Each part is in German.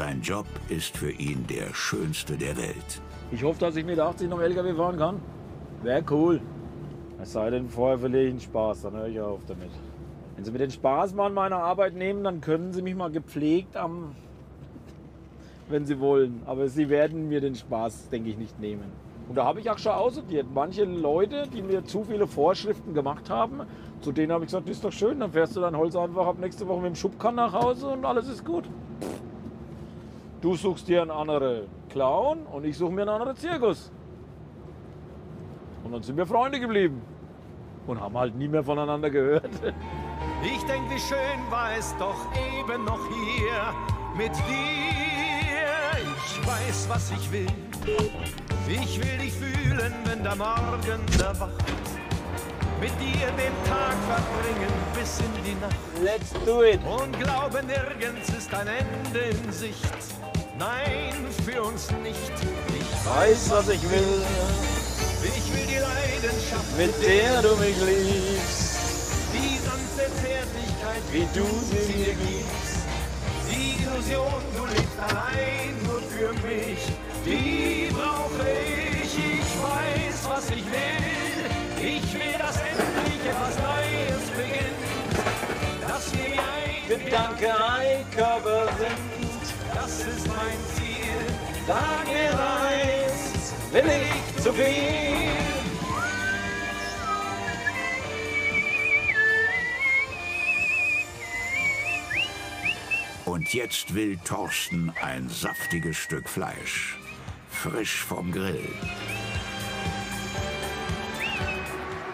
Sein Job ist für ihn der schönste der Welt. Ich hoffe, dass ich mit 80 noch LKW fahren kann. Wäre cool. Es sei denn, vorher verliere ich den Spaß, dann höre ich auf damit. Wenn Sie mir den Spaß mal an meiner Arbeit nehmen, dann können Sie mich mal gepflegt am. wenn Sie wollen. Aber Sie werden mir den Spaß, denke ich, nicht nehmen. Und da habe ich auch schon aussortiert. Manche Leute, die mir zu viele Vorschriften gemacht haben, zu denen habe ich gesagt, das ist doch schön, dann fährst du dein Holz einfach ab nächste Woche mit dem Schubkarren nach Hause und alles ist gut. Du suchst dir einen anderen Clown und ich suche mir einen anderen Zirkus. Und dann sind wir Freunde geblieben und haben halt nie mehr voneinander gehört. Ich denk, wie schön war es doch eben noch hier mit dir. Ich weiß, was ich will. Ich will dich fühlen, wenn der Morgen erwacht. Mit dir den Tag verbringen bis in die Nacht. Let's do it! Und glaube, nirgends ist ein Ende in Sicht. Nein, für uns nicht. Ich Weiß, was ich will, ich will die Leidenschaft, mit der du mich liebst, die sanfte Zärtlichkeit, wie du sie mir gibst. Die Illusion, du lebst allein nur für mich, die brauche ich. Ich weiß, was ich will. Ich will, dass endlich etwas Neues beginnt. Dass wir ein Gedanke ein Körper sind, das ist mein Ziel. sag mir eins, will ich zu viel. Und jetzt will Thorsten ein saftiges Stück Fleisch. Frisch vom Grill.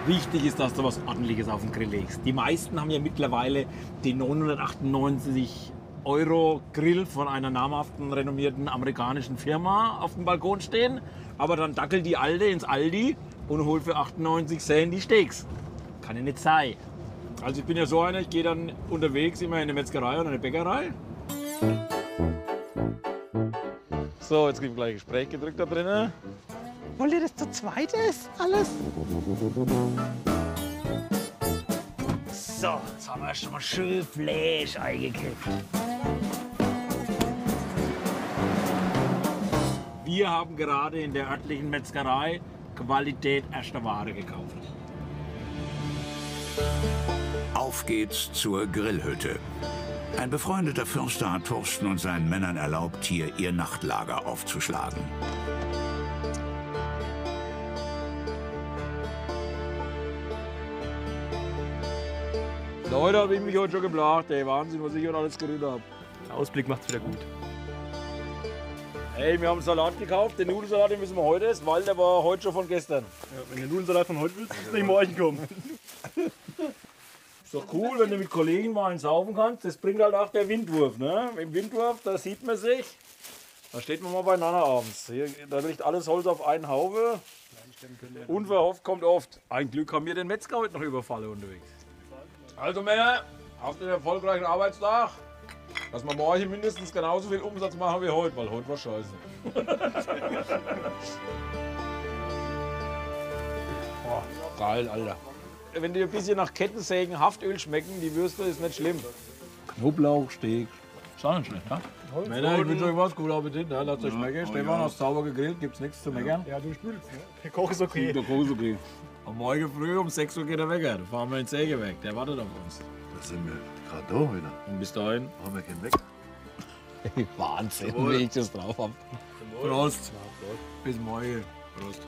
Wichtig ist, dass du was Ordentliches auf den Grill legst. Die meisten haben ja mittlerweile den 998 Euro Grill von einer namhaften, renommierten amerikanischen Firma auf dem Balkon stehen. Aber dann dackelt die Alte ins Aldi und holt für 98 Cent die Steaks. Kann ja nicht sein. Also ich bin ja so einer, ich gehe dann unterwegs immer in eine Metzgerei oder eine Bäckerei. So, jetzt gibt es gleich Gespräch gedrückt da drinnen. Wollt ihr das zu zweit ist? Alles? So, jetzt haben wir schon mal schön Fleisch eingekippt. Wir haben gerade in der örtlichen Metzgerei Qualität erster Ware gekauft. Auf geht's zur Grillhütte. Ein befreundeter Förster hat Thorsten und seinen Männern erlaubt, hier ihr Nachtlager aufzuschlagen. Leute, habe ich mich heute schon geplagt. Ey, Wahnsinn, was ich heute alles geredet habe. Der Ausblick macht's wieder gut. Hey, wir haben Salat gekauft. Den Nudelsalat, den müssen wir heute essen, weil der war heute schon von gestern. Ja, wenn du Nudelsalat von heute willst, musst du nicht morgen kommen. Ist doch cool, wenn du mit Kollegen mal einen saufen kannst. Das bringt halt auch der Windwurf. Ne? Im Windwurf, da sieht man sich. Da steht man mal beieinander abends. Hier, da liegt alles Holz auf einen Haufe. Unverhofft kommt oft. Ein Glück haben wir den Metzger heute noch überfallen unterwegs. Also Männer, habt einen erfolgreichen Arbeitstag. Dass wir morgen mindestens genauso viel Umsatz machen wie heute, weil heute war scheiße. Boah, geil, Alter. Wenn die ein bisschen nach Kettensägen Haftöl schmecken, die Würste ist nicht schlimm. Knoblauch, Steak. Ist auch nicht schlecht, ne? Männer, ich wünsche euch was, guten Appetit, ne? lasst euch schmecken. Stefan, hast sauber gegrillt, gibt's nichts zu meckern. Ja, du spülst, ne? Der Koch ist okay. Der Koch ist okay. Und morgen früh um 6 Uhr geht er weg. Da fahren wir ins Sägewerk. Der wartet auf uns. Da sind wir gerade da wieder. Und bis dahin. Machen wir gehen weg. Wahnsinn, wie ich das drauf hab. Prost. Bis morgen. Prost.